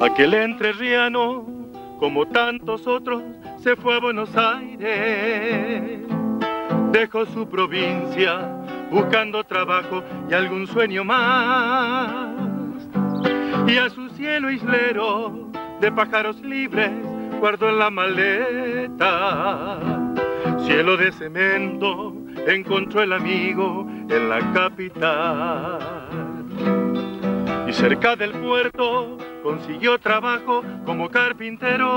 Aquel entrerriano, como tantos otros, se fue a Buenos Aires. Dejó su provincia buscando trabajo y algún sueño más. Y a su cielo islero de pájaros libres guardó en la maleta. Cielo de cemento encontró el amigo en la capital. Y cerca del puerto consiguió trabajo como carpintero.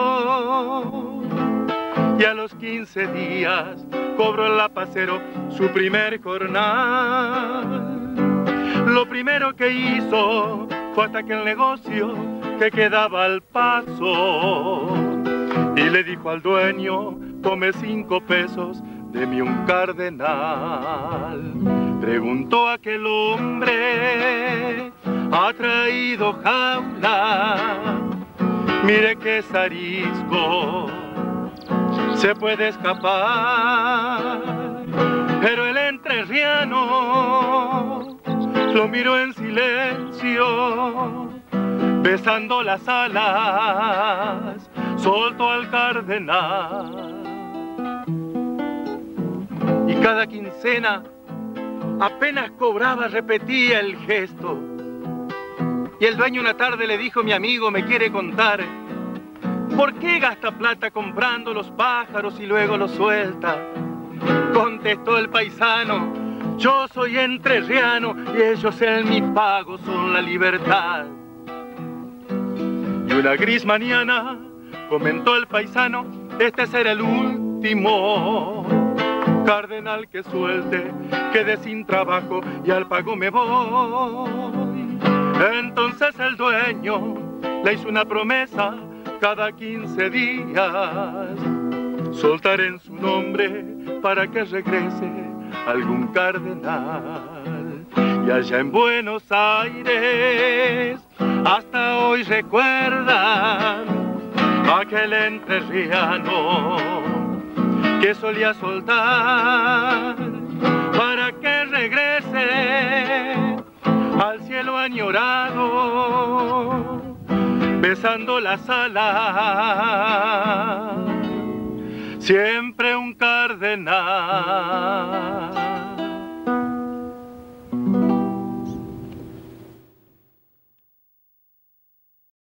Y a los 15 días cobró el lapacero su primer jornal. Lo primero que hizo fue atacar el negocio que quedaba al paso. Y le dijo al dueño, tome cinco pesos, deme un cardenal. Preguntó aquel hombre, ha traído jaula, mire que es se puede escapar. Pero el entrerriano lo miró en silencio, besando las alas, soltó al cardenal. Y cada quincena, apenas cobraba, repetía el gesto. Y el dueño una tarde le dijo, mi amigo, me quiere contar, ¿por qué gasta plata comprando los pájaros y luego los suelta? Contestó el paisano, yo soy entrerriano y ellos en mi pago son la libertad. Y una gris mañana comentó el paisano, este será el último cardenal que suelte, quede sin trabajo y al pago me voy. Entonces el dueño le hizo una promesa cada 15 días, soltar en su nombre para que regrese algún cardenal. Y allá en Buenos Aires, hasta hoy recuerdan aquel entrerriano que solía soltar besando las alas, siempre un cardenal.